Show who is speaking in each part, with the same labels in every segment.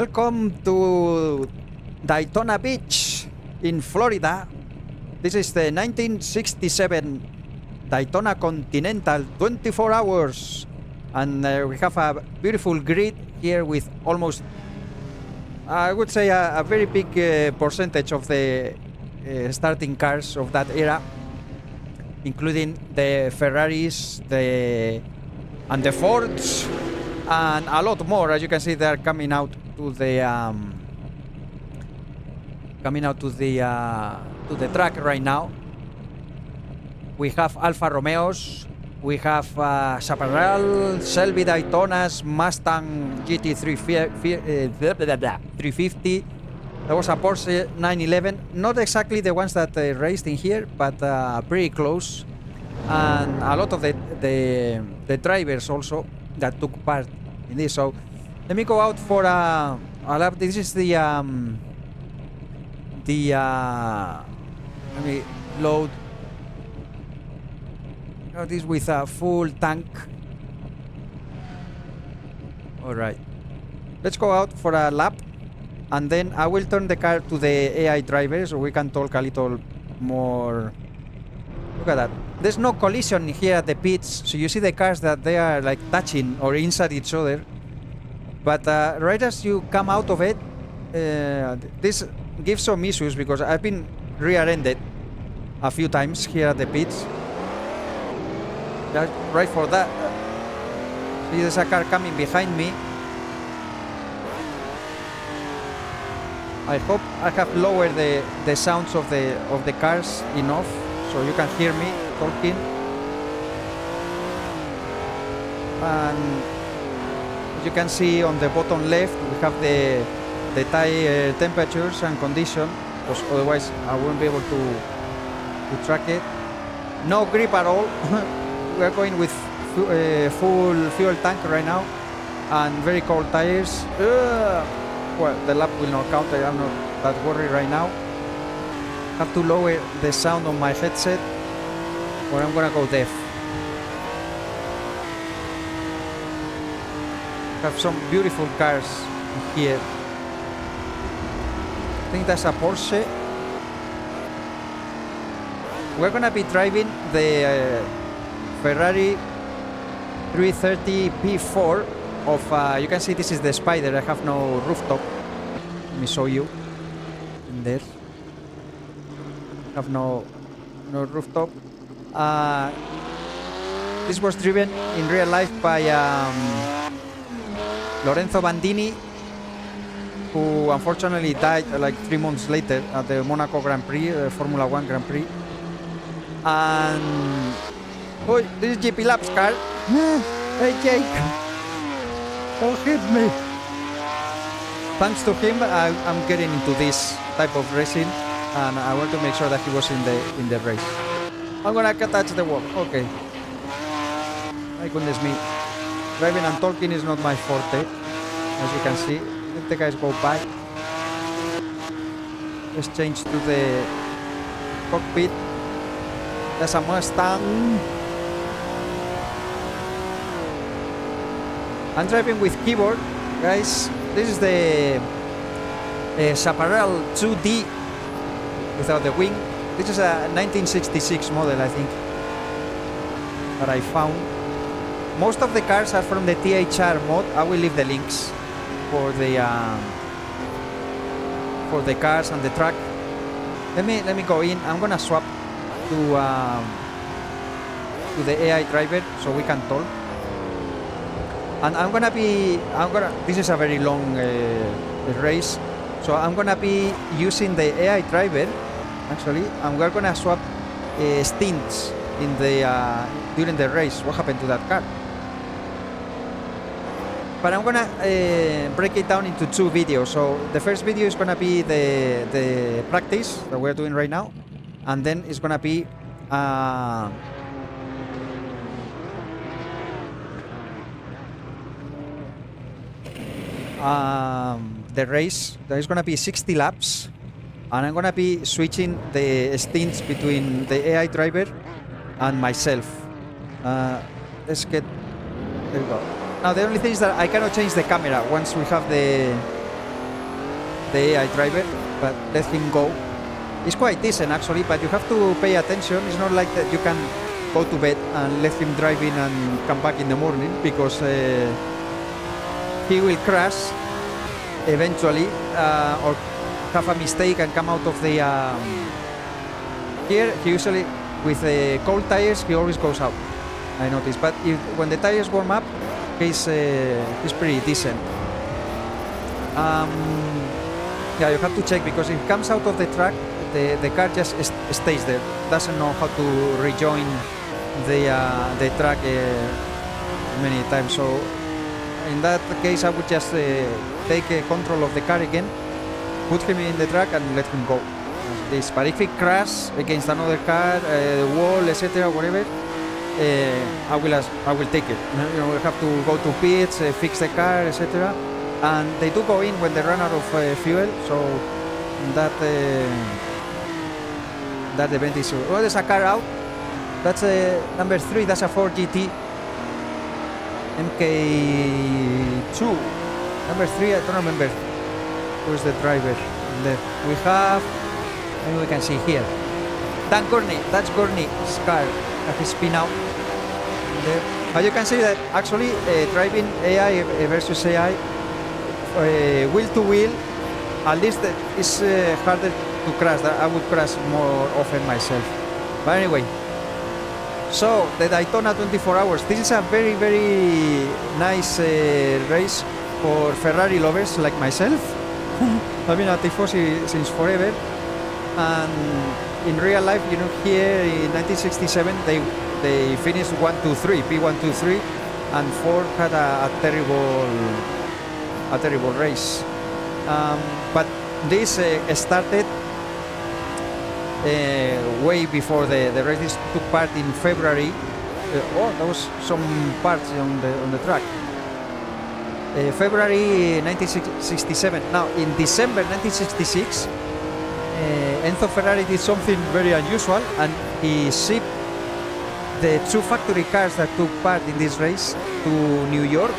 Speaker 1: Welcome to Daytona Beach in Florida. This is the 1967 Daytona Continental 24 hours. And uh, we have a beautiful grid here with almost, I would say, a, a very big uh, percentage of the uh, starting cars of that era, including the Ferraris, the and the Fords, and a lot more. As you can see, they are coming out to the um, coming out to the uh, to the track right now. We have Alfa Romeos, we have uh, Chaparral, Shelby Daytonas, Mustang GT3 uh, 350. There was a Porsche 911, not exactly the ones that uh, raced in here, but uh, pretty close. And a lot of the, the the drivers also that took part in this. So let me go out for a, a lap. This is the um, the uh, let me load. Oh, this with a full tank. All right, let's go out for a lap, and then I will turn the car to the AI driver so we can talk a little more. Look at that. There's no collision here at the pits, so you see the cars that they are like touching or inside each other. But uh, right as you come out of it, uh, this gives some issues because I've been rear-ended a few times here at the pits. Just right for that. See, there's a car coming behind me. I hope I have lowered the, the sounds of the of the cars enough so you can hear me talking. And you can see on the bottom left, we have the the tire temperatures and condition, because otherwise I won't be able to to track it. No grip at all. we are going with fu uh, full fuel tank right now, and very cold tires. Ugh. Well, the lap will not count. I am not that worried right now. Have to lower the sound on my headset, or I'm gonna go deaf. Have some beautiful cars here. I think that's a Porsche. We're gonna be driving the uh, Ferrari 330 P4 of, uh, you can see this is the Spider, I have no rooftop. Let me show you. In there. Have no, no rooftop. Uh, this was driven in real life by um, Lorenzo Bandini, who unfortunately died uh, like three months later at the Monaco Grand Prix, uh, Formula One Grand Prix. And oh, this is JP Labs car. hey Jake, don't hit me. Thanks to him, I, I'm getting into this type of racing, and I want to make sure that he was in the in the race. I'm gonna touch the wall. Okay. My goodness me. Driving and talking is not my forte, as you can see. Let the guys go by. Let's change to the cockpit. There's a Mustang. I'm driving with keyboard, guys. This is the uh, Chaparral 2D without the wing. This is a 1966 model, I think, that I found. Most of the cars are from the THR mod. I will leave the links for the um, for the cars and the track. Let me let me go in. I'm gonna swap to um, to the AI driver so we can talk. And I'm gonna be I'm gonna. This is a very long uh, race, so I'm gonna be using the AI driver actually, and we're gonna swap uh, stints in the uh, during the race. What happened to that car? But I'm gonna uh, break it down into two videos. So the first video is gonna be the the practice that we're doing right now, and then it's gonna be uh, um, the race. There is gonna be 60 laps, and I'm gonna be switching the stints between the AI driver and myself. Uh, let's get there we go. Now the only thing is that I cannot change the camera once we have the the AI driver, but let him go. It's quite decent actually, but you have to pay attention. It's not like that you can go to bed and let him drive in and come back in the morning because uh, he will crash eventually uh, or have a mistake and come out of the um, here he usually with the cold tires he always goes out I noticed but if, when the tires warm up he's uh, pretty decent. Um, yeah you have to check because if he comes out of the track the, the car just st stays there. Doesn't know how to rejoin the uh, the track uh, many times. So in that case I would just uh, take uh, control of the car again put him in the track and let him go. This but if he crashes against another car uh, the wall etc whatever I will as I will take it. You know we have to go to pits uh, fix the car etc and they do go in when they run out of uh, fuel so that that event is oh there's a car out. That's a number three. That's a Ford GT MK2 number three I don't remember. Who's the driver there? We have maybe we can see here. Dan Gurney that's Gurney's car. That is spin out but you can see that actually uh, driving AI versus AI uh, wheel to wheel at least it's uh, harder to crash I would crash more often myself but anyway so the Daytona 24 hours. This is a very very nice race for Ferrari lovers like myself. I've been a tifosi since forever, and in real life, you know, here in 1967 they they finished one two three P1 two three, and Ford had a, a terrible a terrible race. Um, but this uh, started uh, way before the, the race took part in February. Uh, oh, there was some parts on the on the track. Uh, February 1967. Now, in December 1966, uh, Enzo Ferrari did something very unusual, and he shipped the two factory cars that took part in this race to New York.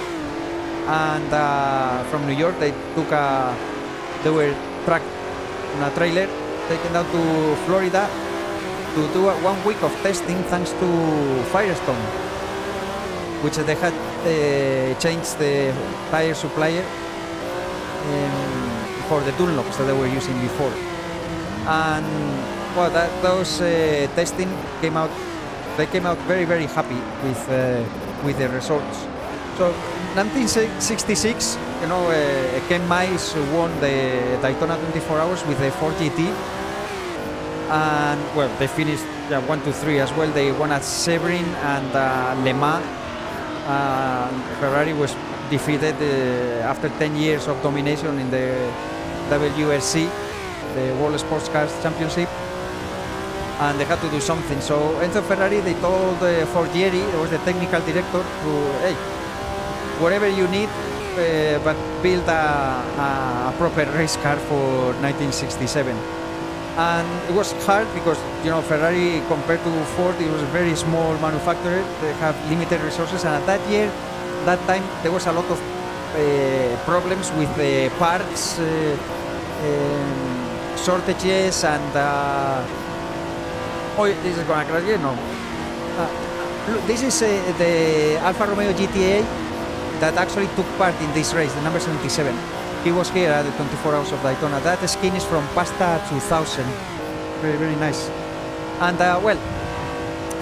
Speaker 1: And uh, from New York, they took a they were tracked on a trailer taken down to Florida to do a, one week of testing thanks to Firestone, which they had uh, changed the tire supplier um, for the Dunlops that they were using before. And well, that, those uh, testing came out. They came out very, very happy with uh, with the results. So 1966, you know, uh, Ken Miles won the Daytona 24 Hours with the Ford GT, and well, they finished yeah, one, two, three as well. They won at Sebring and uh, Le Mans. Ferrari was defeated uh, after 10 years of domination in the WRC, the World Sports Cars Championship, and they had to do something. So Enzo Ferrari, they told uh, Forghieri, who was the technical director, to hey, whatever you need, uh, but build a, a, proper race car for 1967. And it was hard because you know Ferrari compared to Ford, it was a very small manufacturer. They have limited resources, and at that year, that time, there was a lot of uh, problems with the parts uh, um, shortages and. Oh, this is gonna? No. Look, this is uh, the Alfa Romeo GTA that actually took part in this race, the number 77. He was here at the 24 Hours of Daytona. That skin is from Pasta 2000. Very, very nice. And, uh, well,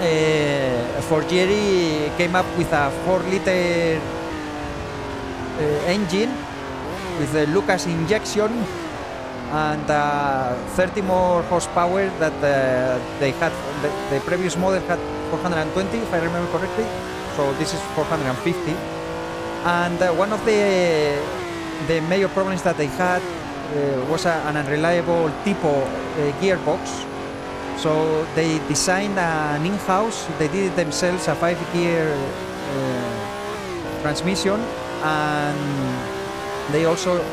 Speaker 1: uh, came up with a 4 liter uh, engine with the Lucas injection and uh, 30 more horsepower that uh, they had. The, the, previous model had 420 if I remember correctly. So this is 450. And uh, one of the the major problems that they had uh, was a, an unreliable Tipo uh, gearbox. So they designed an in-house. They did it themselves a five-gear uh, transmission, and they also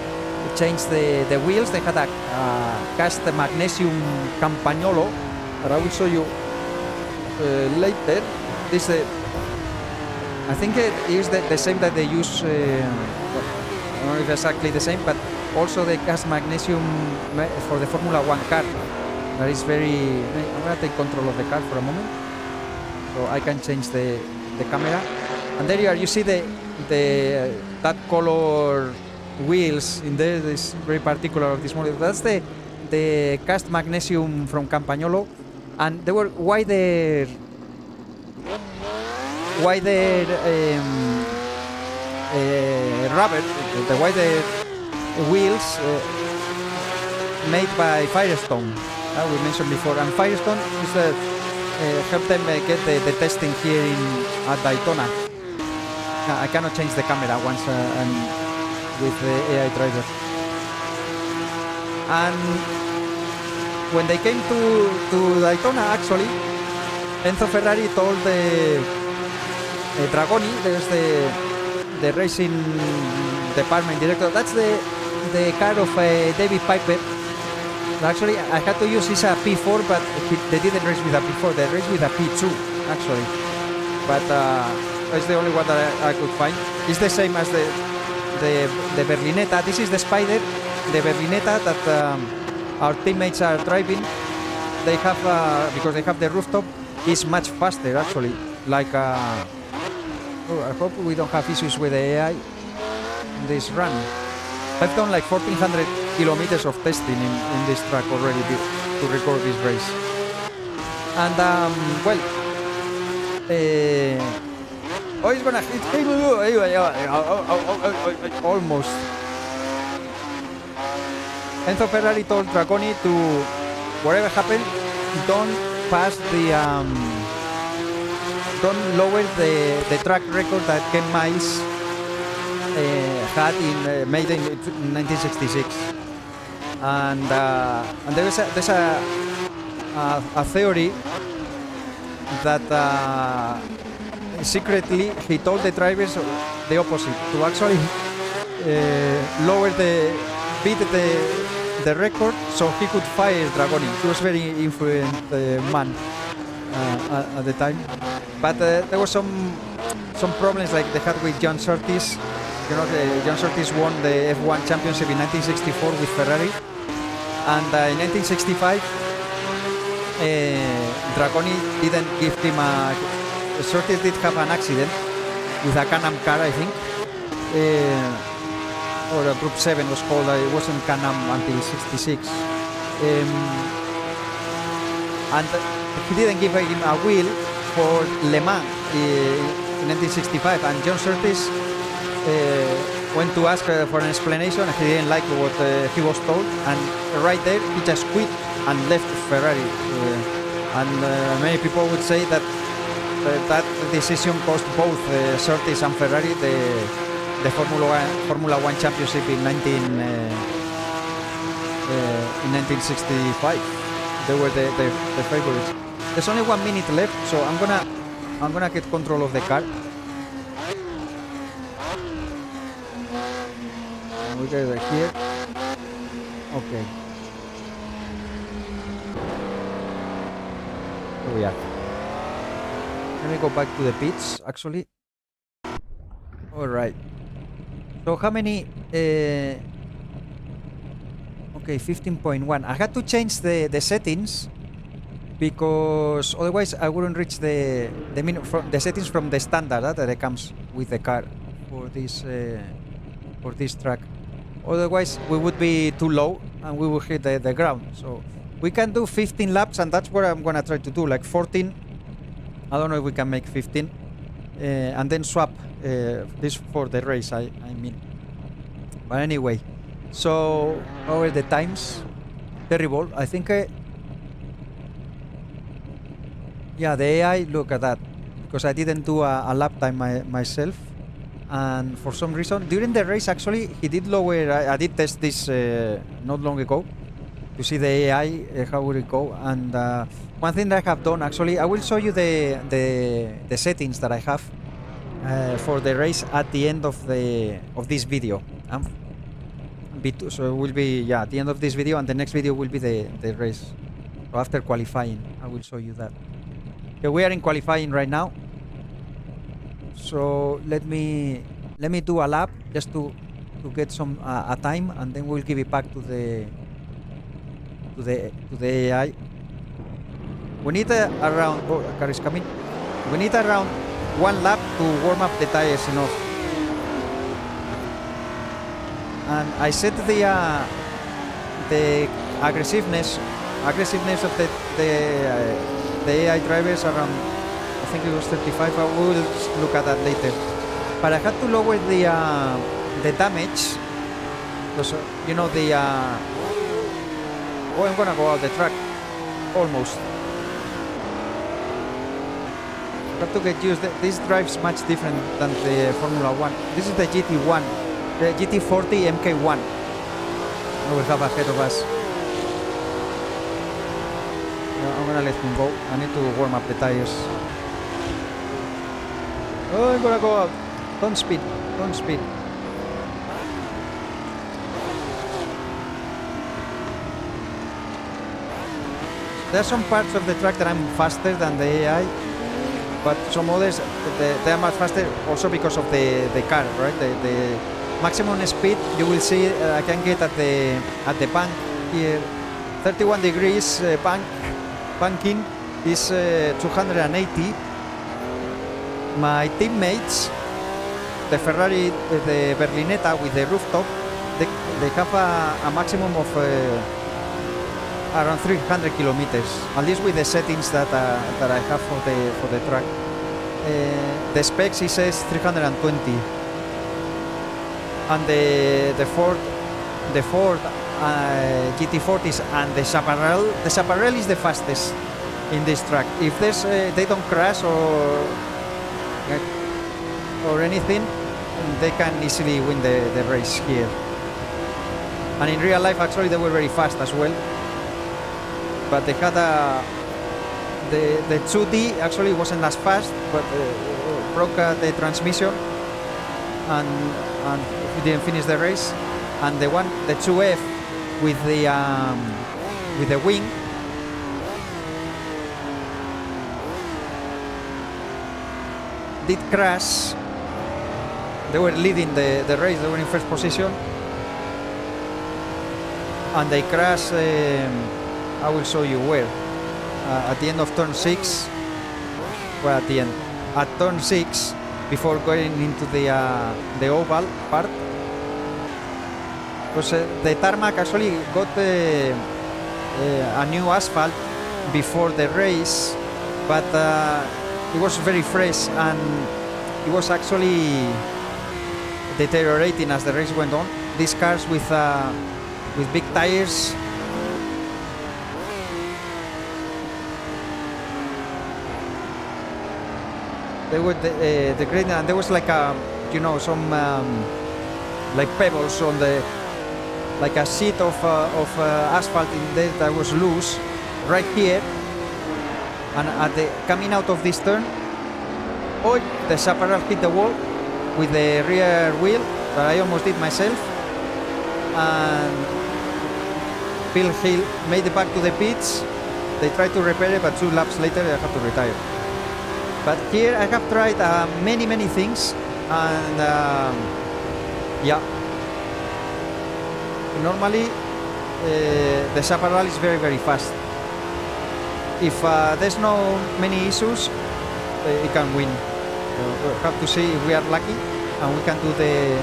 Speaker 1: changed the, the wheels. They had a uh, cast magnesium Campagnolo that I will show you uh, later. This uh, I think it is the, the same that they use. Uh, I don't know if exactly the same, but also the cast magnesium for the Formula One car. That is very. I'm gonna take control of the car for a moment, so I can change the the camera. And there you are. You see the the uh, that color wheels in there. This very particular of this model. That's the the cast magnesium from Campagnolo, and they were wider wider um, uh, rubber, the, the wheels uh, made by Firestone. Uh, we mentioned before, and Firestone is the uh, help them uh, get the, the testing here in at Daytona. Uh, I cannot change the camera once uh, and with the AI driver. And when they came to, to Daytona, actually, Enzo Ferrari told the uh, Dragoni, there's the the racing department director. That's the the car of uh, David Piper. Actually, I had to use this a P4, but he, they didn't race with a P4. They raced with a P2, actually. But uh, it's the only one that I, I could find. It's the same as the the the Berlinetta. This is the Spider, the Berlinetta that um, our teammates are driving. They have uh, because they have the rooftop. Is much faster actually. Like. Uh, Oh, I hope we don't have issues with the AI this run. I've done like 1400 kilometers of testing in, in this track already to, to record this race. And, um, well, uh, oh, he's gonna hit almost. Enzo Ferrari told Dragoni to, whatever happened, don't pass the. Um, don't lower the, the track record that Ken Miles uh, had in uh, made in 1966. And, uh, and there's a, there's a, a, a theory that uh, secretly he told the drivers the opposite to actually uh, lower the beat the the record so he could fire Dragoni. He was very influent uh, man uh, at, the time but uh, there were some some problems like they had with John Surtees. You know, the, John Surtees won the F1 championship in 1964 with Ferrari, and uh, in 1965, uh, Dragoni didn't give him a. Surtees did have an accident with a Can-Am car, I think, uh, or Group 7 was called. it wasn't Can-Am until 66. Um, and he didn't give him a wheel for Le Mans uh, in 1965, and John Surtees uh, went to ask for an explanation. and He didn't like what uh, he was told, and right there he just quit and left Ferrari. Uh, and uh, many people would say that Eh, that decision cost both eh, Surtees and Ferrari the the Formula One, Formula One championship in 19 eh, in 1965. They were the, the, the favorites. There's only one minute left, so I'm gonna I'm gonna get control of the car. And we get it here. Okay. Here we are. Let me go back to the pits actually. Alright. So how many uh, Okay, 15.1. I had to change the, the settings because otherwise I wouldn't reach the the min from the settings from the standard uh, that comes with the car for this uh, for this track. Otherwise, we would be too low and we would hit the, the ground. So we can do 15 laps, and that's what I'm gonna try to do. Like 14. I don't know if we can make 15, uh, and then swap uh, this for the race. I I mean. But anyway, so over the times, terrible. I think. Uh, Yeah, the AI, look at that. Because I didn't do a, a lap time my, myself. And for some reason, during the race, actually, he did lower. I, I did test this uh, not long ago to see the AI, uh, how would it go. And uh, one thing that I have done, actually, I will show you the, the, the settings that I have uh, for the race at the end of the of this video. Um, so it will be yeah at the end of this video, and the next video will be the the race. So after qualifying, I will show you that. Okay, we are in qualifying right now. So let me let me do a lap just to to get some uh, a time, and then we'll give it back to the to the to the AI. We need around. Oh, car is coming. We need around one lap to warm up the tires enough. And I set the uh, the aggressiveness aggressiveness of the the, uh, the AI drivers around. I think it was 35. I will look at that later. But I had to lower the uh, the damage because uh, you know the. Uh, oh, I'm gonna go out the track almost. have to get used. This drives much different than the Formula One. This is the GT1, the GT40 MK1. We have ahead of us. I'm gonna let him go. I need to warm up the tires. Oh, I'm gonna go out. Don't speed. Don't speed. There are some parts of the track that I'm faster than the AI, but some others they, they are much faster also because of the, the car, right? The, the maximum speed you will see uh, I can get at the at the bank here, 31 degrees uh, bank banking is uh, 280. My teammates, the Ferrari, uh, the Berlinetta with the rooftop, they, they have a, a maximum of. Around 300 kilometers, at least with the settings that uh, that I have for the for the track. Uh, the specs it says 320, and the the Ford the Ford uh, GT40s and the Chaparral the Chaparral is the fastest in this track. If there's uh, they don't crash or uh, or anything, they can easily win the, the race here. And in real life, actually, they were very fast as well but they had a the the 2D actually wasn't as fast, but uh, broke uh, the transmission and and didn't finish the race. And the one the 2F with the um, with the wing did crash. They were leading the, the race. They were in first position, and they crashed. Um, I will show you where. Uh, at the end of turn 6. Well, at the end. At turn 6, before going into the uh, the oval part. Because uh, the tarmac actually got uh, uh, a new asphalt before the race, but uh, it was very fresh and it was actually deteriorating as the race went on. These cars with uh, with big tires they were the, uh, degrading and there was like a you know some um, like pebbles on the like a sheet of uh, of uh, asphalt in there that was loose right here. And at the coming out of this turn oh the chaparral hit the wall with the rear wheel that I almost did myself. And Phil Hill made it back to the pits. They tried to repair it but two laps later they had to retire but here I have tried uh, many many things and um, yeah. Normally uh, the chaparral is very very fast. If uh, there's no many issues uh, it can win. Uh, we have to see if we are lucky and we can do the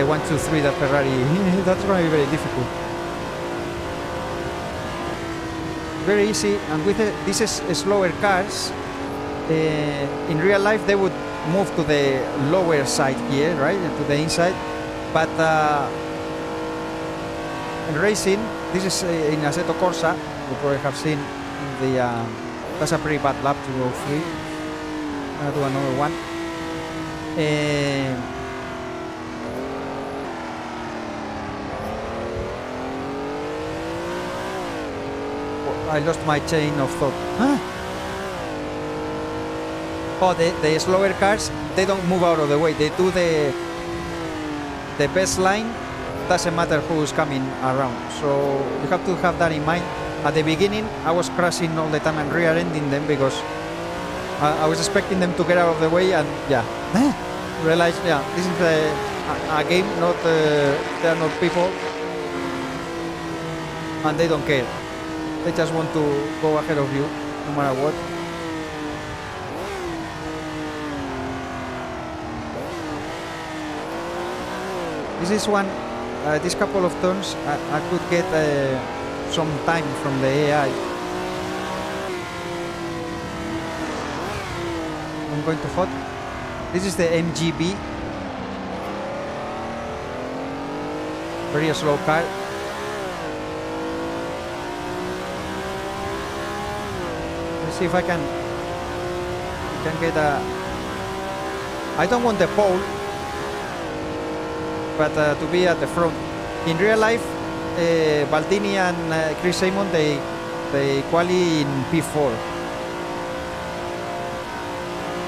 Speaker 1: the one two three that Ferrari that's going to be very difficult. Very easy and with uh, these slower cars in real life they would move to the lower side here right to the inside but uh, in racing this is uh, in Assetto Corsa you probably have seen the uh, that's a pretty bad lap to go. I'm gonna do another one. Oh, I lost my chain of thought. Huh? Oh, the, the slower cars, they don't move out of the way. They do the the best line. Doesn't matter who's coming around. So you have to have that in mind. At the beginning, I was crashing all the time and rear-ending them because I, I was expecting them to get out of the way, and yeah, realized yeah, this is a, a, a game, not uh, they are not people, and they don't care. They just want to go ahead of you, no matter what. This is one, uh, this couple of turns, I, I could get uh, some time from the AI. I'm going to hot. This is the MGB. Very slow car. Let's see if I can can get a. I don't want the pole, but uh, to be at the front. In real life, uh, Bandini and uh, Chris Amon they they quali in P4,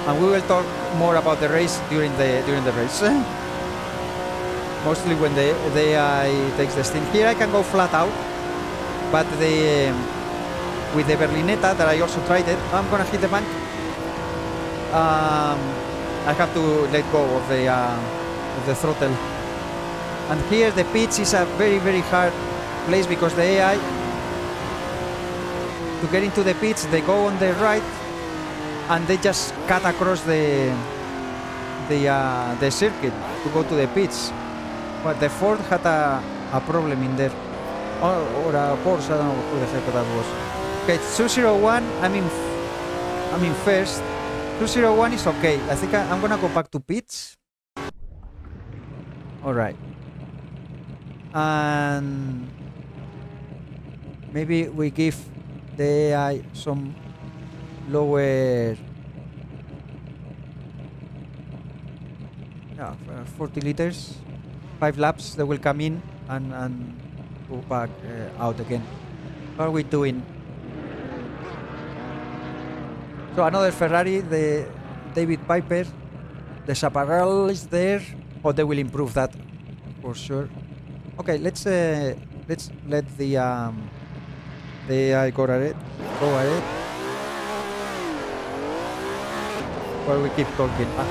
Speaker 1: and we will talk more about the race during the during the race. Mostly when the the AI takes the steam. Here I can go flat out, but the um, with the Berlinetta that I also tried it, I'm gonna hit the bank. Um, I have to let go of the uh, of the throttle. And here the pitch is a very very hard place because the AI to get into the pitch they go on the right and they just cut across the the uh, the circuit to go to the pitch. But the Ford had a, a problem in there. Or, or a Porsche, I don't know who the heck that was. Okay, 201, I mean, I mean first. 201 is okay. I think I, I'm gonna go back to pitch. Alright. And maybe we give the AI some lower yeah, uh, 40 liters, five laps. They will come in and, and go back uh, out again. What are we doing? So another Ferrari, the David Piper, the Chaparral is there. Oh, they will improve that for sure. Okay, let's uh, let's let the um, the AI go ahead. Go ahead. While we keep talking. Ah.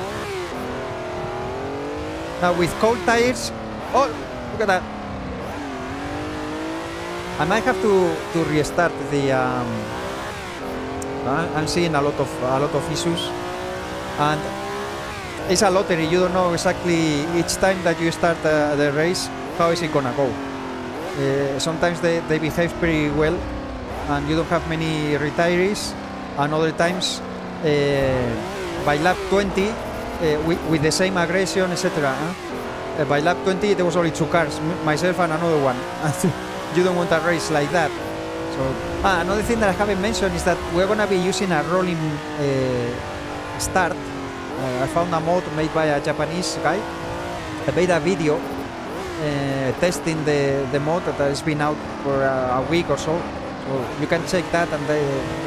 Speaker 1: Now with cold tires, oh look at that. I might have to to restart the. Um, I'm seeing a lot of a lot of issues, and it's a lottery. You don't know exactly each time that you start uh, the race how is it gonna go. Uh, sometimes they, they behave pretty well, and you don't have many retirees, and other times uh, by lap 20 uh, with, with the same aggression, etc. Uh, by lap 20 there was only two cars, myself and another one. you don't want a race like that. So ah, another thing that I haven't mentioned is that we're gonna be using a rolling uh, start. Uh, I found a mod made by a Japanese guy. I made a video testing the, the mod that has been out for a, a week or so. So you can check that, and there,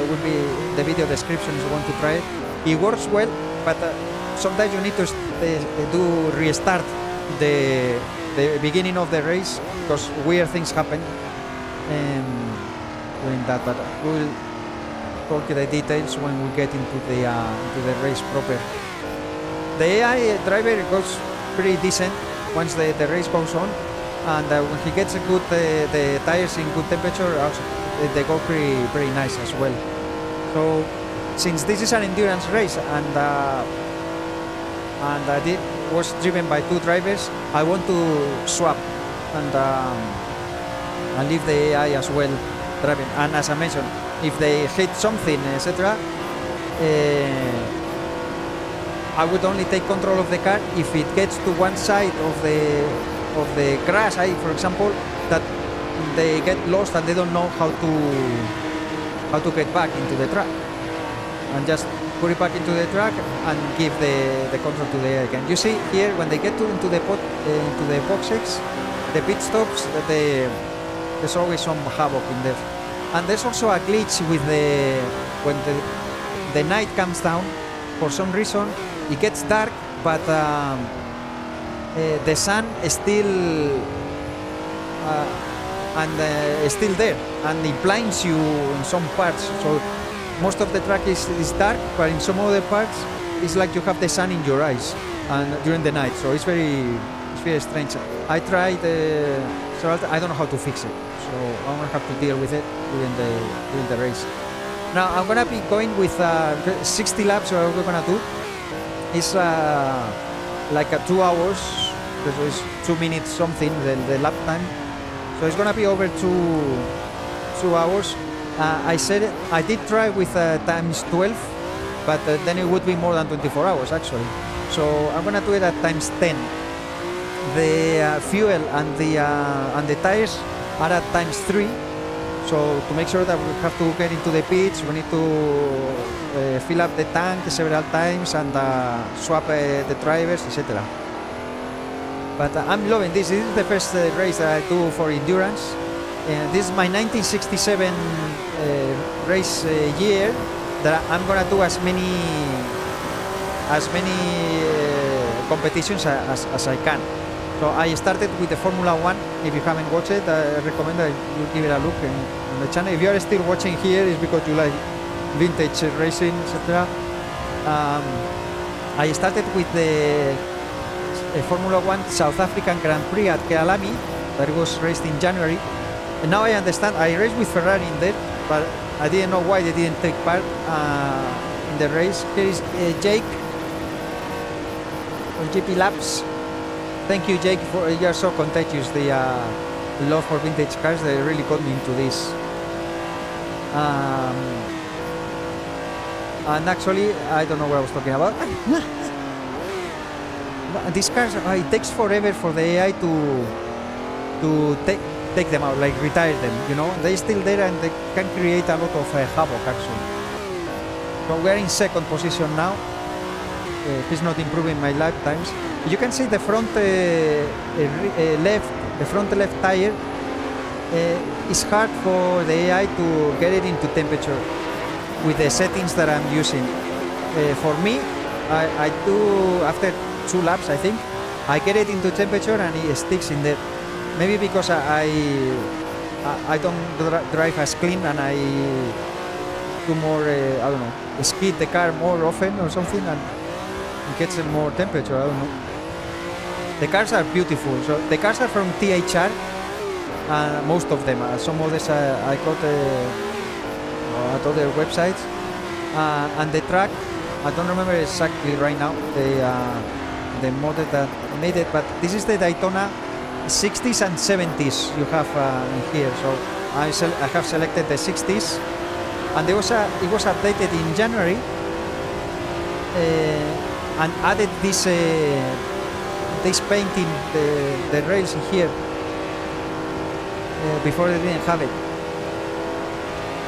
Speaker 1: will be the video description if you want to try it. It works well, but uh, sometimes you need to uh, do restart the the beginning of the race because weird things happen um, doing that. But we'll talk the details when we get into the uh, into the race proper. The AI driver goes pretty decent once the, the race goes on, and uh, when he gets a good uh, the tires in good temperature, also, they- they go pretty pretty nice as well. So since this is an endurance race and uh, and uh, it was driven by two drivers, I want to swap and um, and leave the AI as well driving. And as I mentioned, if they hit something, etc. Uh, I would only take control of the car if it gets to one side of the of the crash. I, for example, that they get lost and they don't know how to how to get back into the track. and just put it back into the track and give the, the control to the AI again. You see here when they get to, into the pot, uh, into the boxes, the pit stops, the, there's always some havoc in there. And there's also a glitch with the when the the night comes down. For some reason, it gets dark, but um, uh, the sun is still uh, and uh, still there, and it blinds you in some parts. So most of the track is, is dark, but in some other parts, it's like you have the sun in your eyes and during the night. So it's very it's very strange. I tried. Uh, so I don't know how to fix it, so I'm gonna have to deal with it during the during the race. Now I'm gonna be going with uh, 60 laps. What we're gonna do is uh, like a two hours because it's two minutes something the, the lap time. So it's gonna be over two two hours. Uh, I said I did try with uh, times 12, but uh, then it would be more than 24 hours actually. So I'm gonna do it at times 10 the uh, fuel and the uh, and the tires are at times three. So to make sure that we have to get into the pitch, we need to uh, fill up the tank several times and uh, swap uh, the drivers, etc. But uh, I'm loving this. This is the first race that I do for endurance. this is my 1967 race year that I'm gonna do as many as many competitions as, as I can. So I started with the Formula One. If you haven't watched it, I recommend that you give it a look in, on the channel. If you are still watching here, it's because you like vintage racing, etc. Um, I started with the Formula One South African Grand Prix at Kyalami that was raced in January. And now I understand. I raced with Ferrari in there, but I didn't know why they didn't take part uh, in the race. Here is uh, Jake on GP Labs. Thank you, Jake, for you're so contagious. The uh, love for vintage cars they really got me into this. Um, and actually, I don't know what I was talking about. These cars, uh, it takes forever for the AI to to take take them out, like retire them. You know, they're still there and they can create a lot of uh, havoc. Actually, so we're in second position now. Uh, he's not improving my lifetimes you can see the front uh, uh, left, the front left tire uh, is hard for the AI to get it into temperature with the settings that I'm using. for me, I, I do after two laps, I think, I get it into temperature and it sticks in there. Maybe because I I, I don't drive as clean and I do more uh, I don't know speed the car more often or something and it gets more temperature. I don't know. The cars are beautiful. So the cars are from THR, uh, most of them. Uh, some others uh, I got uh, at other websites. Uh, and the track, I don't remember exactly right now the uh, the model that made it, but this is the Daytona 60s and 70s you have here. So I, I have selected the 60s, and there was a, it was updated in January and added this this painting the, the rails here uh, before they didn't have it.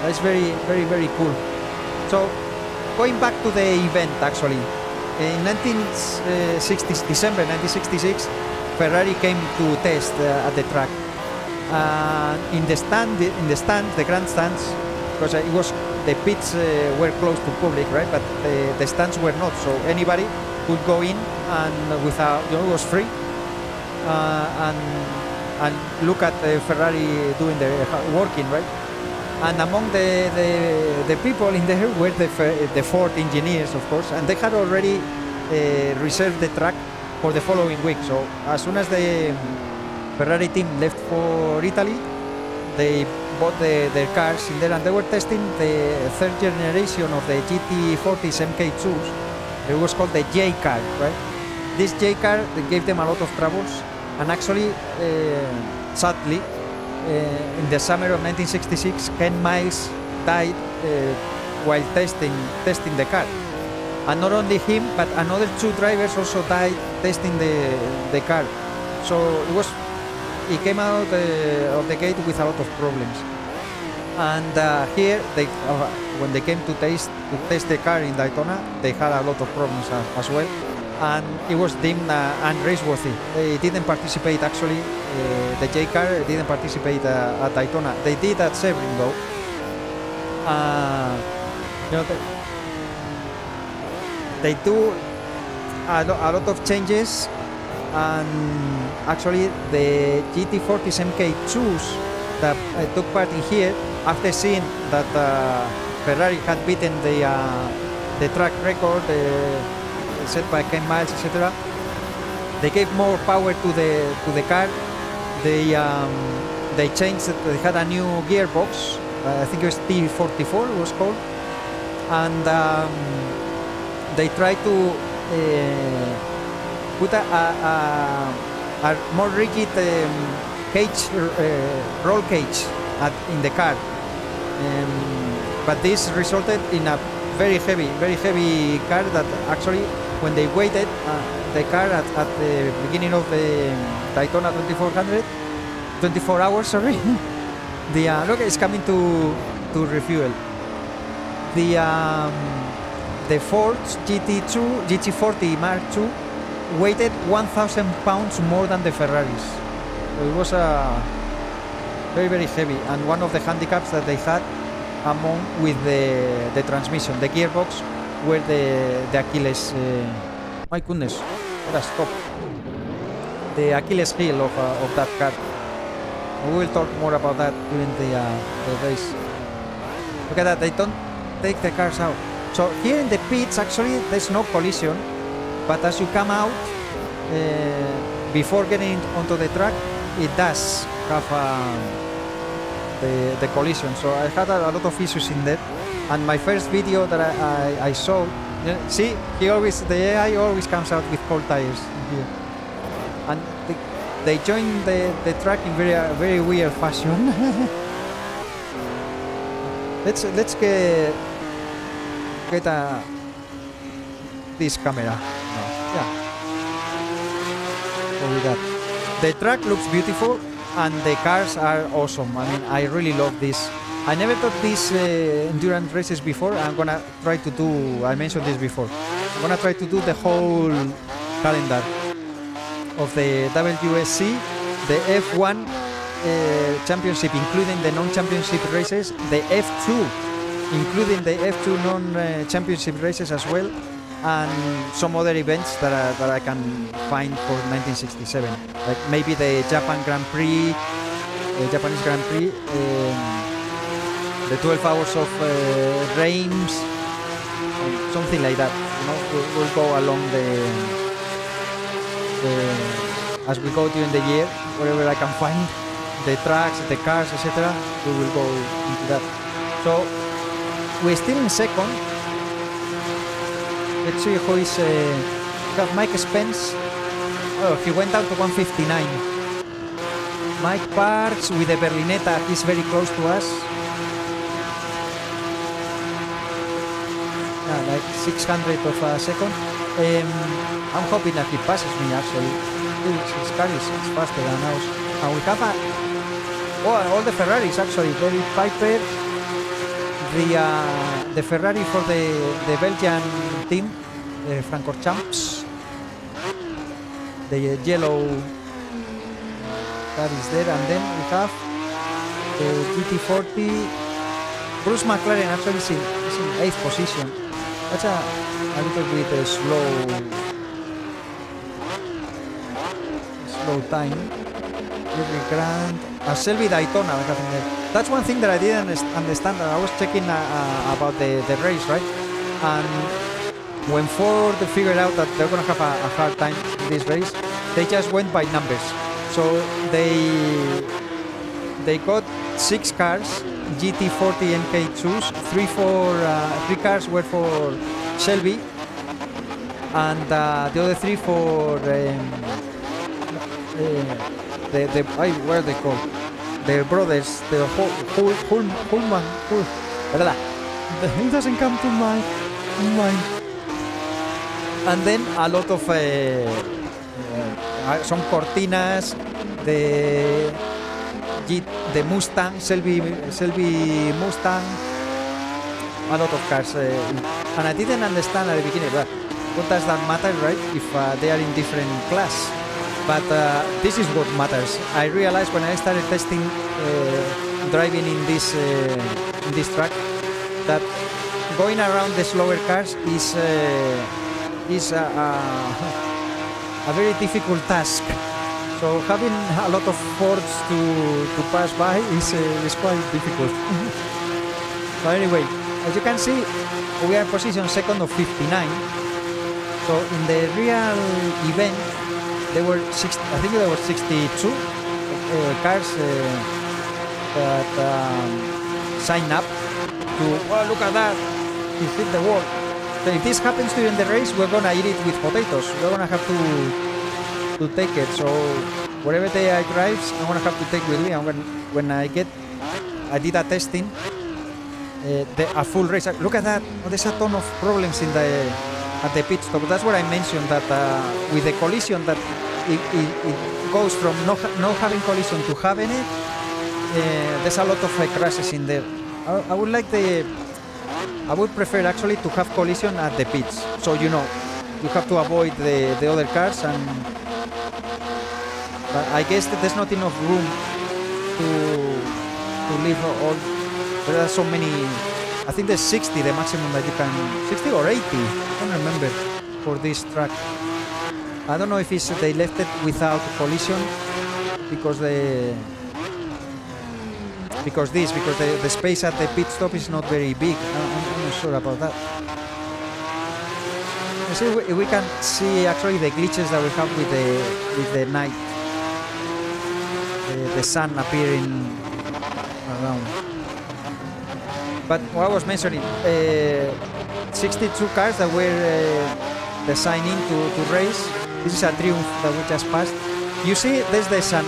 Speaker 1: That's very, very, very cool. So, going back to the event actually, in 1960, December 1966, Ferrari came to test uh, at the track. Uh, in the stand, in the stands, the grandstands, because it was the pits uh, were closed to public, right? But the, the stands were not, so anybody could go in and without you know it was free uh, and and look at uh, Ferrari doing the working right and among the, the, the people in there were the, the Ford engineers of course and they had already uh, reserved the track for the following week so as soon as the Ferrari team left for Italy they bought the, their cars in there and they were testing the third generation of the GT40s MK2s it was called the J car, right? This J car gave them a lot of troubles, and actually, uh, sadly, in the summer of 1966, Ken Miles died uh, while testing testing the car, and not only him, but another two drivers also died testing the the car. So it was he came out uh, of the gate with a lot of problems. And uh, here, they uh, when they came to taste to test the car in Daytona, they had a lot of problems as, as well, and it was deemed uh, unraceworthy. They didn't participate actually. The J car didn't participate at Daytona. They did at Sebring though. Uh, you know, they, they do a, lo- a lot of changes and actually the GT40s MK2s that uh, took part in here after seeing that uh, Ferrari had beaten the uh, the track record set by Ken Miles etc they gave more power to the to the car they um, they changed it, they had a new gearbox uh, I think it was T44 it was called. And um, they tried to uh, put a, a, a, a more rigid um, cage uh, roll cage at, in the car. Um, but this resulted in a very heavy very heavy car that actually when they waited uh, the car at, at the beginning of the Daytona 2400 24 hours sorry the uh, look it's coming to to refuel the um, the Ford GT2 GT40 Mark II weighted 1,000 pounds more than the Ferraris. It was uh, very very heavy, and one of the handicaps that they had among with the the transmission, the gearbox, were the the Achilles. Uh, my goodness, what stop! The Achilles heel of uh, of that car. We will talk more about that during the uh, the race. Look at that, they don't take the cars out. So here in the pits, actually, there's no collision, but as you come out, uh, before getting onto the track, it does have uh, the, the collision. So I had a, a lot of issues in that. And my first video that I, I, I saw, know, see, he always the AI always comes out with cold tires here, and they, they join the, the track in very very weird fashion. let's let's get get a this camera. No. Yeah. What we got? The track looks beautiful and the cars are awesome. I mean, I really love this. I never done these uh, endurance races before. I'm gonna try to do. I mentioned this before. I'm gonna try to do the whole calendar of the WSC, the F1 uh, championship, including the non-championship races, the F2, including the F2 non-championship races as well, and some other events that I, that I can find for 1967, like maybe the Japan Grand Prix, the Japanese Grand Prix, um, the 12 hours of uh, Reims, um, something like that. You know, we'll, we'll go along the, the as we go during the year, wherever I can find the tracks, the cars, etc. We will go into that. So we're still in second. Let's see who is. Uh, have Mike Spence. Oh, he went down to 159. Mike Parkes with the Berlinetta. He's very close to us. like 600 of a second. Um, I'm hoping that he passes me actually. His car is, is faster than ours. And we have a, oh, all the Ferraris actually. David Piper, the uh, the Ferrari for the, the Belgian team, the Francorchamps, the yellow that is there. And then we have the GT40. Bruce McLaren actually is in, is in eighth position. That's a, a little bit uh, slow slow time. Jerry Grant, uh, Shelby Daytona. That's one thing that I didn't underst- understand. I was checking uh, uh, about the, the race, right? And when Ford figured out that they're going to have a, a hard time in this race, they just went by numbers. So they they got six cars, GT40 MK2s, three for uh, three cars were for Shelby, and uh, the other three for um, uh, the the ay, what are they called? The brothers, the Hul, Hul, Hul, Hulman, Hul, blah, it doesn't come to my mind. And then a lot of uh, uh, some cortinas, the Jeep, the Mustang, Shelby, Shelby Mustang, a lot of cars. Uh, and I didn't understand at the beginning, but what does that matter, right? If uh, they are in different class. But uh, this is what matters. I realized when I started testing uh, driving in this uh, in this track that going around the slower cars is uh, is a very difficult task. So having a lot of Fords to, to pass by is, uh, is quite difficult. but anyway, as you can see, we are in position second of 59. So in the real event, there were six, I think there were 62 uh, cars uh, that um, signed up to, oh, look at that, he hit the wall. So if this happens during the race, we're gonna eat it with potatoes. We're gonna have to to take it. So whatever the I drive, I'm gonna have to take with me. I'm gonna, when I get, I did a testing, uh, the, a full race. Look at that. Oh, there's a ton of problems in the at the pit stop. That's what I mentioned that uh, with the collision that it, it, it goes from not, not having collision to having it. Uh, there's a lot of crashes in there. I, I would like the I would prefer actually to have collision at the pits. So you know, you have to avoid the, the other cars and but I guess that there's not enough room to to leave all there are so many I think there's 60 the maximum that you can 60 or 80 I don't remember for this track. I don't know if it's they left it without collision because the because this because the, the space at the pit stop is not very big. I'm, not sure about that. Let's see if we can see actually the glitches that we have with the with the night the, sun appearing around. But what I was mentioning uh, 62 cars that were uh, designed to, to race. This is a triumph that we just passed. You see there's the sun.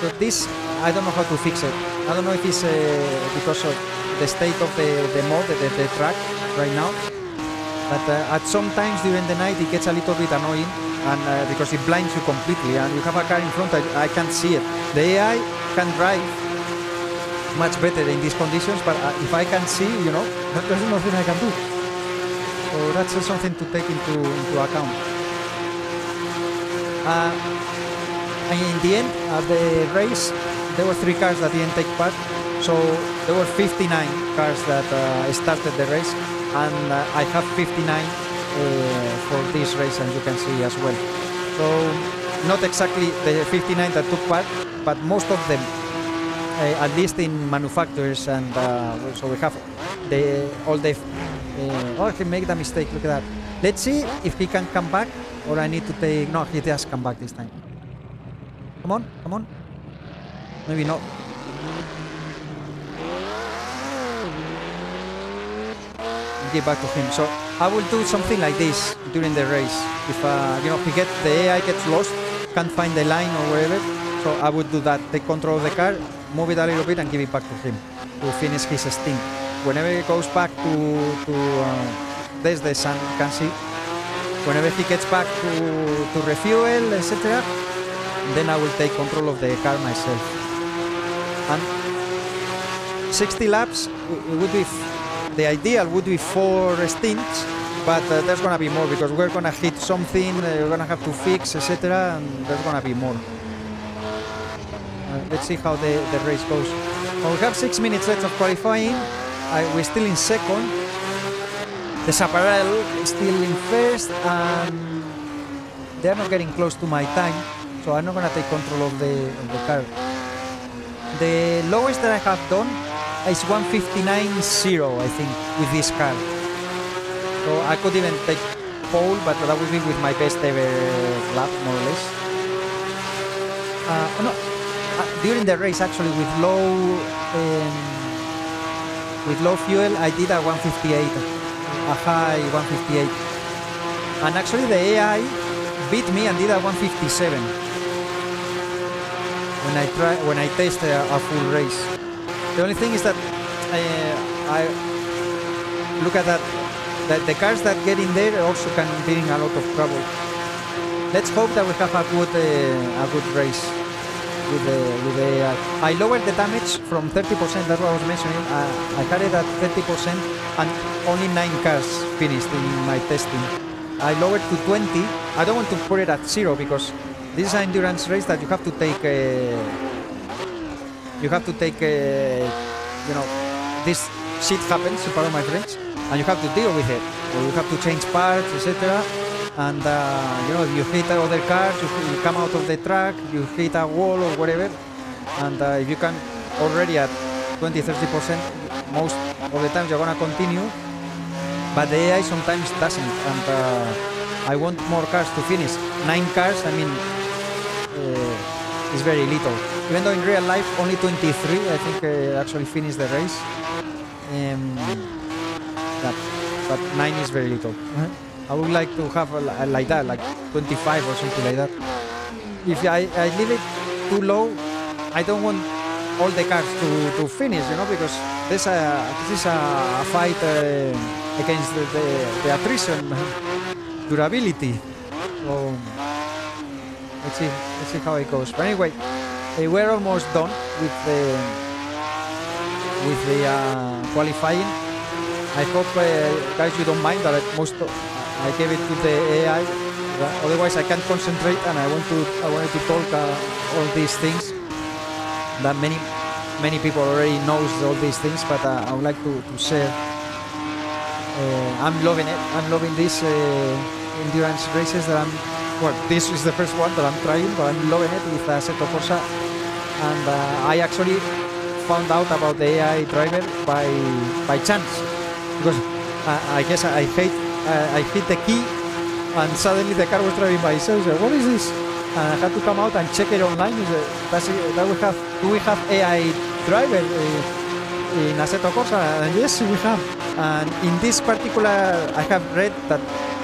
Speaker 1: So this I don't know how to fix it. I don't know if it's uh, because of the state of the, the mod, the, the track right now. But uh, at some times during the night it gets a little bit annoying and uh, because it blinds you completely and you have a car in front, I, I can't see it. The AI can drive much better in these conditions, but uh, if I can see, you know, there's nothing I can do. So that's uh, something to take into, into account. Uh, and in the end, at the race, there were three cars that didn't take part. So there were 59 cars that uh, started the race, and uh, I have 59 uh, for this race, and you can see as well. So not exactly the 59 that took part, but most of them, uh, at least in manufacturers, and uh, so we have the all the. Uh, oh, he made a mistake. Look at that. Let's see if he can come back, or I need to take. No, he does come back this time. Come on, come on. Maybe not. Give back to him. So I will do something like this during the race. If uh, you know, if he get the AI gets lost, can't find the line or wherever. So I would do that. Take control of the car, move it a little bit, and give it back to him to finish his stint. Whenever he goes back to to uh, there's the sun, can see. Whenever he gets back to to refuel, etc., then I will take control of the car myself. And 60 laps it would be the ideal would be four stints but uh, there's gonna be more because we're gonna hit something uh, we're gonna have to fix etc and there's gonna be more. Uh, let's see how the, the race goes. Well, we have six minutes left of qualifying. I, we're still in second. The Chaparral is still in first and they're not getting close to my time so I'm not gonna take control of the, of the car. The lowest that I have done is 159.0 I think with this car so I could even take pole but that would be with my best ever lap more or less. Uh, no. Uh, during the race actually with low um, with low fuel I did a 158 a high 158 and actually the AI beat me and did a 157 when I try when I test a, a full race. The only thing is that uh, I look at that that the cars that get in there also can bring a lot of trouble. Let's hope that we have a good uh, a good race. with the with the AI. I lowered the damage from 30%. That's what I was mentioning. I, had it at 30%, and only nine cars finished in my testing. I lowered to 20. I don't want to put it at zero because this is an endurance race that you have to take. You have to take. Uh, you know, this shit happens. to Pardon my French, and you have to deal with it. Or you have to change parts, etc and uh, you know if you hit other cars you, you, come out of the track you hit a wall or whatever and uh, if you can already at 20 30 percent most of the times you're gonna continue but the AI sometimes doesn't and uh, I want more cars to finish nine cars I mean uh, is very little even though in real life only 23 I think uh, actually finished the race um, that, but nine is very little I would like to have a, a, like that, like 25 or something like that. If I, I leave it too low, I don't want all the cars to, to finish, you know, because this, a, this is a fight uh, against the, the, the, attrition durability. So let's see, let's see how it goes. But anyway, uh, we're almost done with the with the uh, qualifying. I hope uh, guys you don't mind that most I gave it to the AI. Otherwise, I can't concentrate, and I want to. I wanted to talk uh, all these things that many many people already knows all these things, but uh, I would like to, to share. Uh, I'm loving it. I'm loving these uh, endurance races that I'm. Well, this is the first one that I'm trying, but I'm loving it with Assetto Corsa, and uh, I actually found out about the AI driver by by chance because I guess I hate uh, I hit the key and suddenly the car was driving by itself. So what is this? And I had to come out and check it online. Does it, that we have, do we have AI driver uh, in Assetto Corsa? And yes, we have. And in this particular, I have read that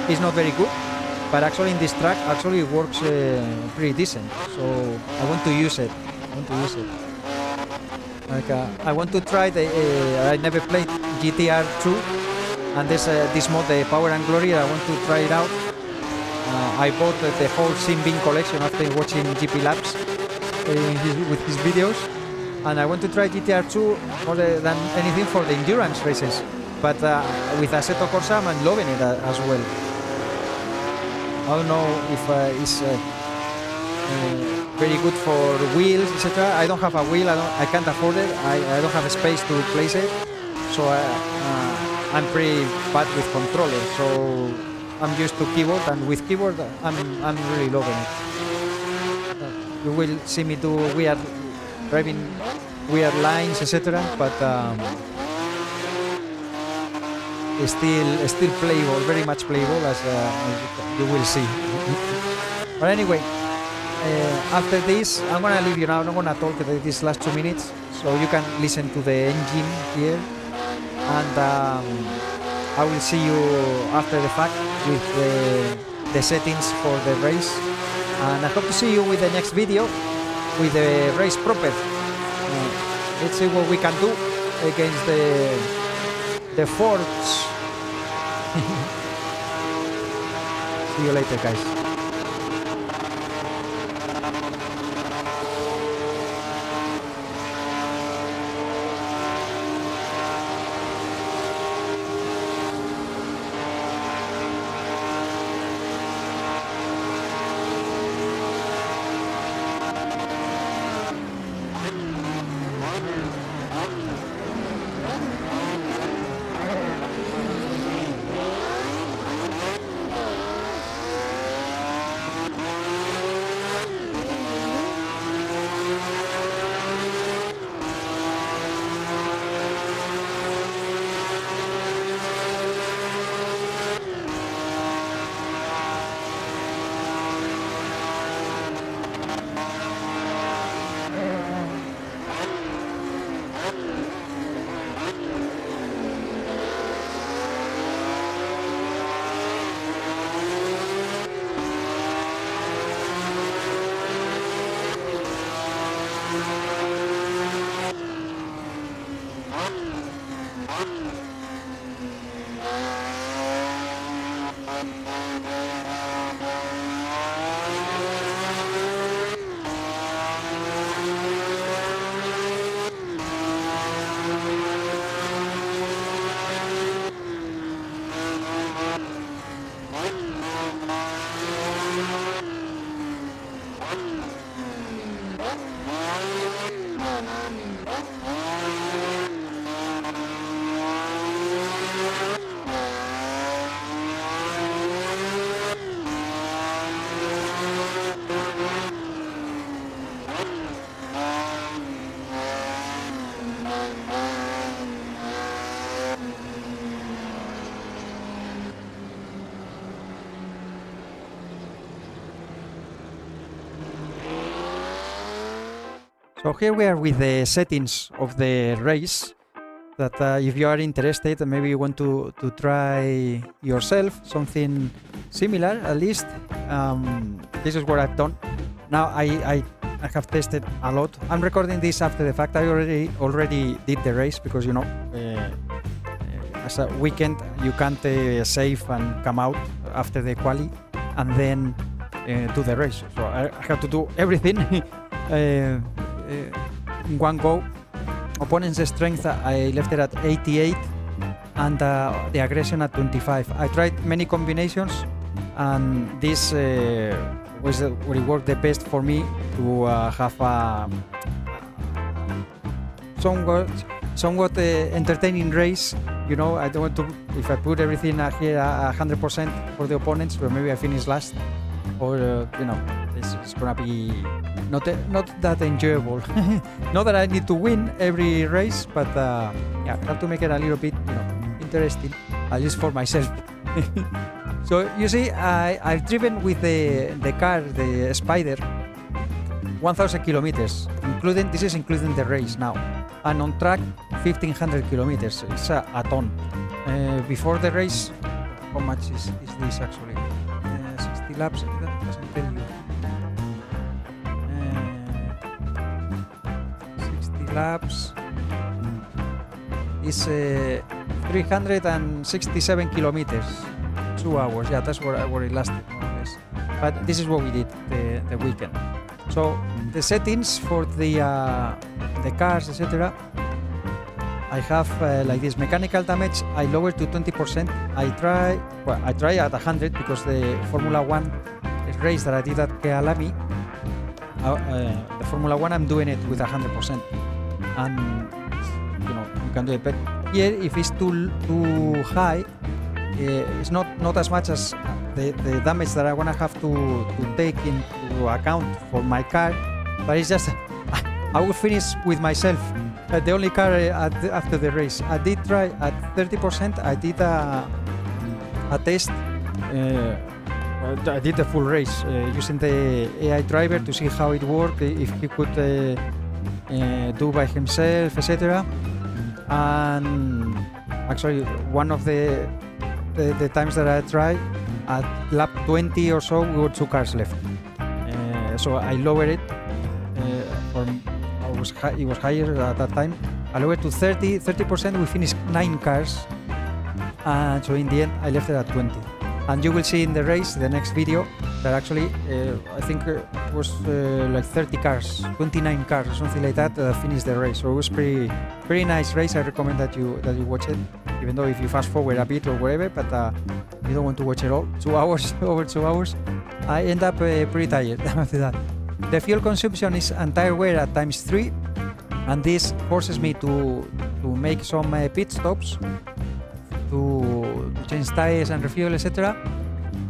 Speaker 1: it's not very good, but actually in this track, actually it works uh, pretty decent. So I want to use it. I want to use it. Like uh, I want to try the. Uh, I never played GTR 2 and this uh, this mod, the Power and Glory, I want to try it out. Uh, I bought uh, the whole Simbin collection after watching GP Laps his, with his videos, and I want to try GTR 2 more than anything for the endurance races. But uh, with Assetto Corsa, I'm loving it uh, as well. I don't know if uh, it's very good for wheels, etc. I don't have a wheel. I, I can't afford it. I, I don't have space to place it. So I'm pretty bad with controller, so I'm used to keyboard, and with keyboard, I'm I'm really loving it. You will see me do weird driving weird lines, etc. But um, still still playable, very much playable, as, uh, as you will see. but anyway, uh, after this, I'm gonna leave you now. I'm gonna talk these last two minutes, so you can listen to the engine here. And um, I will see you after the fact with the, the settings for the race. And I hope to see you with the next video with the race proper. Uh, let's see what we can do against the the Fords. See you later guys So here we are with the settings of the race that uh, if you are interested and maybe you want to, to try yourself something similar at least, um, this is what I've done. Now I, I, I have tested a lot. I'm recording this after the fact. I already already did the race because you know uh, as a weekend you can't uh, save and come out after the quali and then uh, do the race. So I, I have to do everything uh, in one go. Opponent's strength, I left it at 88 and uh, the aggression at 25. I tried many combinations and this uh, was uh, what worked the best for me to uh, have a somewhat, somewhat uh, entertaining race. You know, I don't want to, if I put everything uh, here uh, 100% for the opponents, but maybe I finish last uh, you know it's, it's, gonna be not not that enjoyable. Not that I need to win every race but uh, yeah I have to make it a little bit you know interesting at least for myself. So you see I, I've driven with the the car the Spider 1000 kilometers including this is including the race now and on track 1500 kilometers. It's a, a ton. Uh, before the race how much is, is this actually? 60 laps laps is uh, 367 kilometers two hours. Yeah that's where, where it lasted but this is what we did the, the weekend. So the settings for the uh, the cars etc I have uh, like this mechanical damage. I lower to 20%. I try, well, I try at 100 because the Formula One race that I did at Kyalami, uh, uh, the Formula One, I'm doing it with 100%, and you know you can do it. But here, if it's too too high, it's not not as much as the, the damage that I wanna have to to take into account for my car, but it's just I will finish with myself uh, the only car uh, the, after the race. I did try at 30%. I did a, a test. Uh, I did the full race uh, using the AI driver to see how it worked, if he could uh, uh, do by himself, etc. And actually, one of the, the, the times that I tried, at lap 20 or so, we were two cars left. so I lowered it from was high, it was higher at that time. I lowered to 30, 30%. We finished nine cars, and so in the end, I left it at 20. And you will see in the race, the next video, that actually uh, I think it was uh, like 30 cars, 29 cars, or something like that, uh, finished the race. So it was pretty, pretty nice race. I recommend that you that you watch it, even though if you fast forward a bit or whatever, but you don't want to watch it all. Two hours, over two hours. I end up pretty tired after that. The fuel consumption is entire wear at times 3 and this forces me to, to make some uh, pit stops to, to, change tires and refuel etc.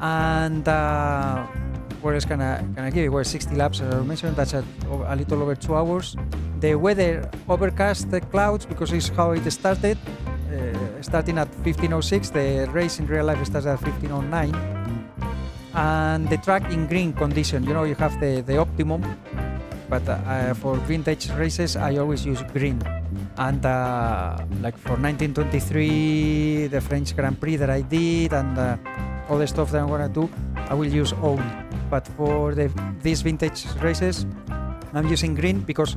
Speaker 1: And else can I, I give you? Well, 60 laps as I mentioned, that's a, a little over 2 hours. The weather overcast the clouds because it's how it started. Uh, starting at 1506, the race in real life starts at 1509 and the track in green condition. You know, you have the, the optimum, but uh, for vintage races, I always use green. And uh, like for 1923, the French Grand Prix that I did, and uh, all the stuff that I'm gonna do, I will use old. But for the, these vintage races, I'm using green because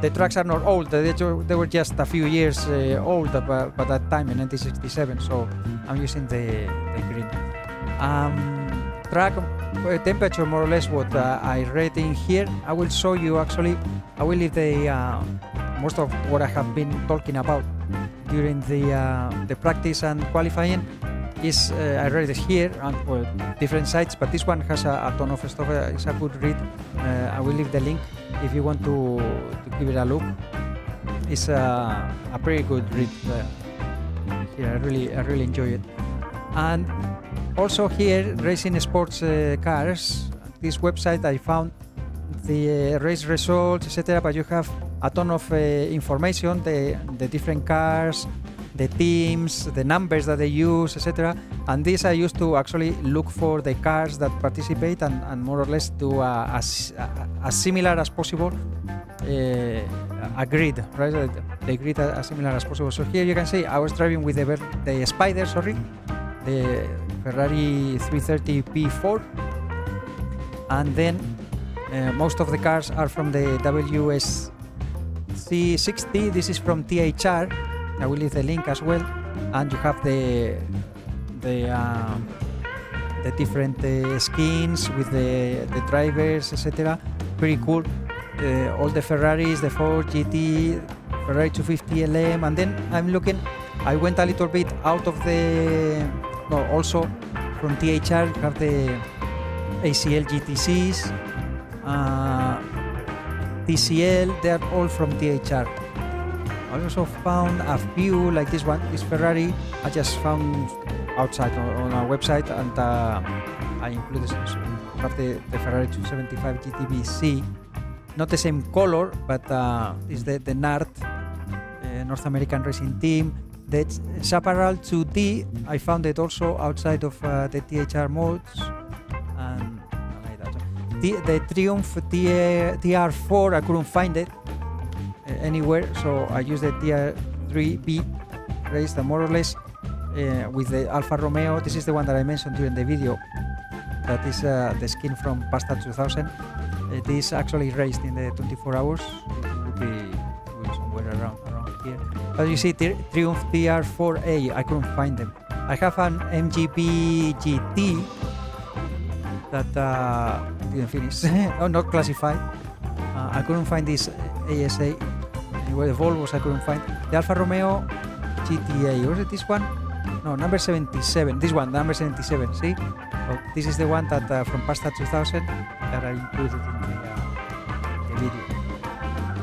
Speaker 1: the tracks are not old. They, they were just a few years uh, old by, by that time in 1967. So I'm using the, the green. Um, track uh, temperature more or less what uh, I read in here. I will show you actually, I will leave the uh, most of what I have been talking about during the uh, the practice and qualifying is uh, I read it here on well, different sites, but this one has a, a ton of stuff. Uh, it's a good read. I will leave the link if you want to, to give it a look. It's a, a pretty good read. here, I really I really enjoy it. And also here, racing sports uh, cars. This website I found the uh, race results, etc. But you have a ton of uh, information, the the different cars, the teams, the numbers that they use, etc. And this I used to actually look for the cars that participate and, and more or less do as, as similar as possible a grid, right? Uh, the grid as similar as possible. So here you can see I was driving with the, the Spider, sorry, the Ferrari 330 P4, and then uh, most of the cars are from the WSC60. This is from THR. I will leave the link as well, and you have the the uh, the different uh, skins with the the drivers, etc. Pretty cool. Uh, all the Ferraris, the Ford GT, Ferrari 250 LM, and then I'm looking. I went a little bit out of the. No, also from THR you have the ACL GTCs, uh, TCL. They are all from THR. I also found a few like this one, this Ferrari. I just found outside on, on our website, and uh, I included have the, the Ferrari 275 GTBC. Not the same color, but uh, is the the NART uh, North American Racing Team. The Chaparral 2D, I found it also outside of uh, the THR modes. And the, the Triumph TR4, I couldn't find it anywhere, so I use the TR3B race, more or less uh, with the Alfa Romeo. This is the one that I mentioned during the video. That is uh, the skin from Pasta 2000. It is actually raced in the 24 hours. It will be, be somewhere around around here. But you see, Triumph TR4A. I couldn't find them. I have an MGB GT that uh, didn't finish. oh, not classified. Uh, I couldn't find this ASA. Anyway, the Volvos I couldn't find. The Alfa Romeo GTA. Was it this one? no, number 77. This one, number 77. See? So this is the one that uh, from Pasta 2000 that I included in the, uh, the video.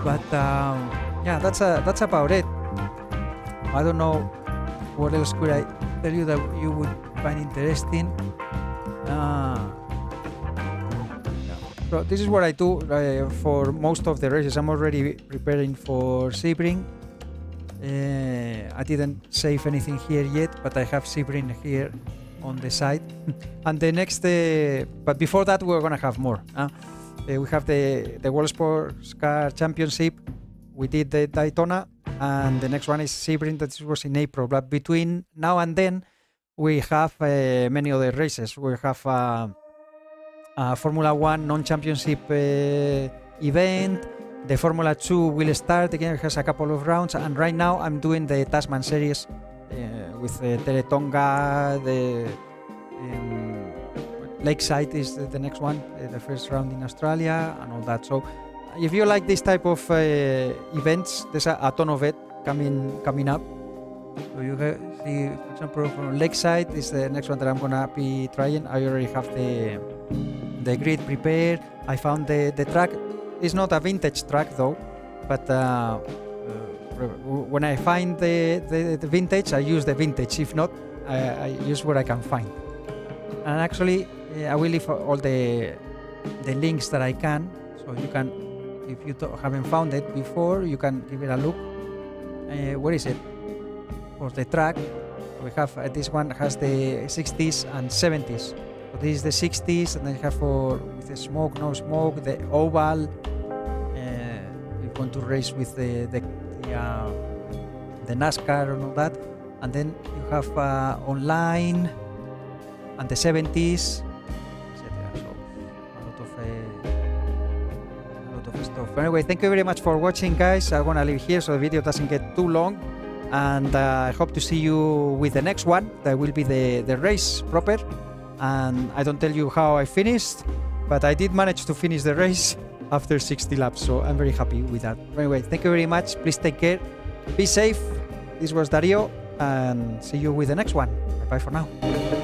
Speaker 1: But um, yeah, that's uh, that's about it. I don't know what else could I tell you that you would find interesting. Uh, so this is what I do uh, for most of the races. I'm already preparing for Sebring uh, I didn't save anything here yet, but I have Sebring here on the side. and the next, uh, but before that, we're gonna have more. Uh, we have the the World Sports Car Championship. We did the Daytona, and the next one is Sebring. That was in April. But between now and then, we have uh, many other races. We have Formula One non-championship uh, event the Formula 2 will start again, it has a couple of rounds, and right now I'm doing the Tasman series uh, with the Teretonga, the um, Lakeside is the, next one, the first round in Australia, and all that. So, if you like this type of events, there's a, a, ton of it coming coming up. So you see, for example, from Lakeside is the next one that I'm gonna be trying. I already have the the grid prepared. I found the the track it's not a vintage track though, but uh, uh, when I find the, the, the, vintage, I use the vintage. If not, I, I use what I can find. And actually, I will leave all the the links that I can, so you can, if you haven't found it before, you can give it a look. Uh, where is it? For the track, we have uh, this one has the 60s and 70s. So this is the 60s, and then you have for with the smoke, no smoke, the oval, going to race with the the, the, uh, the NASCAR and all that, and then you have uh, online and the 70s, etc. So a lot of uh, a lot of stuff. Anyway, thank you very much for watching, guys. I'm gonna leave here so the video doesn't get too long, and uh, I hope to see you with the next one. That will be the the race proper, and I don't tell you how I finished, but I did manage to finish the race after 60 laps. So I'm very happy with that. Anyway, thank you very much. Please take care. Be safe. This was Dario and see you with the next one. Bye bye for now.